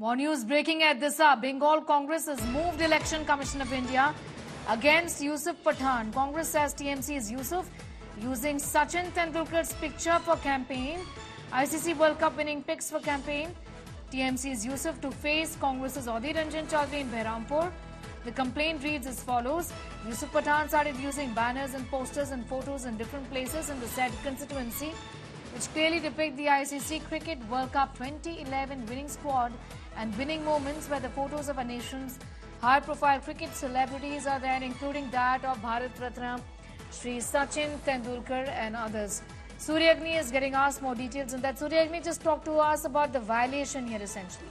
More news breaking at this hour. Bengal Congress has moved Election Commission of India against Yusuf Pathan. Congress says TMC is Yusuf using Sachin Tendulkar's picture for campaign. ICC World Cup winning picks for campaign. TMC is Yusuf to face Congress's Adhir Ranjan Chaudhary in Behrampur. The complaint reads as follows. Yusuf Pathan started using banners and posters and photos in different places in the said constituency which clearly depict the ICC Cricket World Cup 2011 winning squad and winning moments where the photos of our nation's high-profile cricket celebrities are there, including that of Bharat Ratna, Sri Sachin Tendulkar and others. Suryagni is getting asked more details on that. Suryagni, just talk to us about the violation here essentially.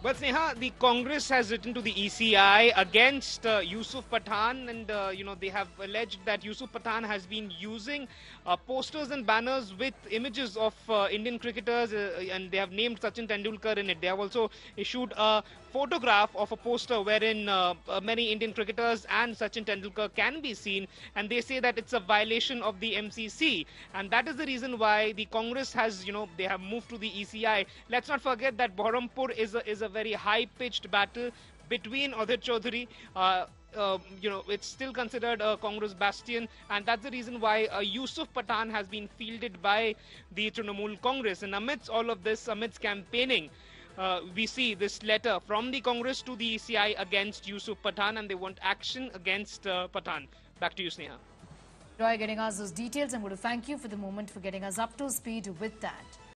Well, Sneha, the Congress has written to the ECI against uh, Yusuf Pathan, and uh, you know they have alleged that Yusuf Pathan has been using uh, posters and banners with images of uh, Indian cricketers, uh, and they have named Sachin Tendulkar in it. They have also issued a photograph of a poster wherein uh, many Indian cricketers and Sachin Tendulkar can be seen, and they say that it's a violation of the MCC, and that is the reason why the Congress has, you know, they have moved to the ECI. Let's not forget that Behrampur is a, is a very high-pitched battle between Adhir Chaudhary. Uh, uh, you know, it's still considered a Congress bastion, and that's the reason why uh, Yusuf Pathan has been fielded by the Trinamool Congress. And amidst all of this, amidst campaigning, uh, we see this letter from the Congress to the ECI against Yusuf Pathan, and they want action against uh, Pathan. Back to you, Sneha. Roy getting us those details. I'm going to thank you for the moment for getting us up to speed with that.